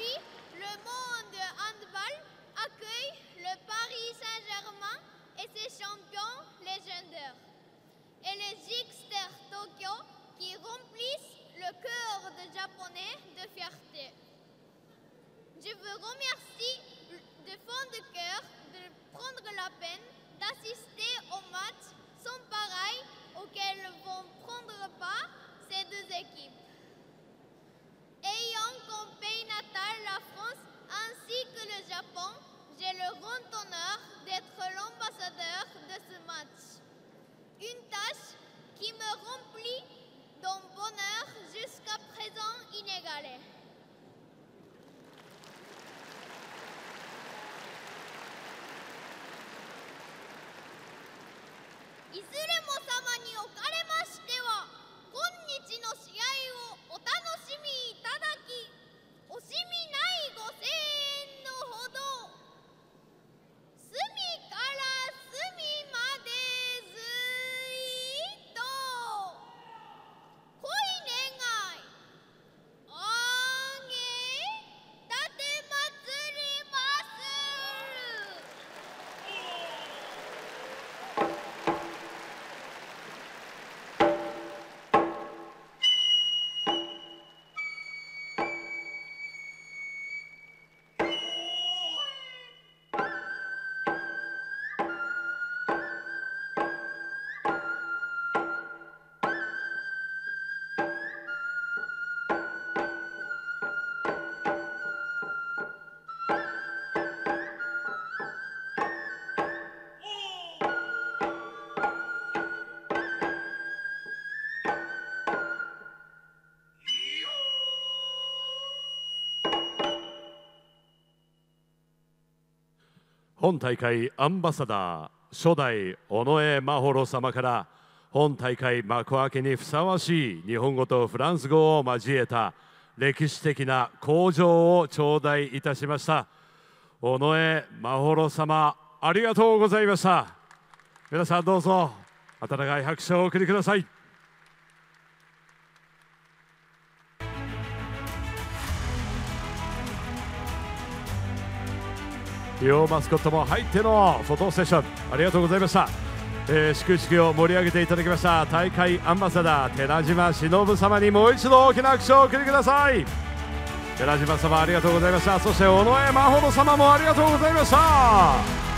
Le monde handball accueille le Paris Saint-Germain et ses champions légendaires. Et les Jigsters Tokyo qui remplissent le cœur des Japonais de fierté. Je vous remercie de fond de cœur de prendre la peine d'assister au match sans pareil auquel vont prendre part する。本大会アンバサダー初代尾上真帆様から本大会幕開けにふさわしい日本語とフランス語を交えた歴史的な向上を頂戴いたしました。尾上真帆様ありがとうございました皆さんどうぞ温かい拍手をお送りください。両マスコットも入ってのフォトセッション。ありがとうございました、えー、祝々を盛り上げていただきました。大会アンバサダー寺島忍様にもう一度大きな拍手をお送りください。寺島様ありがとうございました。そして尾上真帆様もありがとうございました。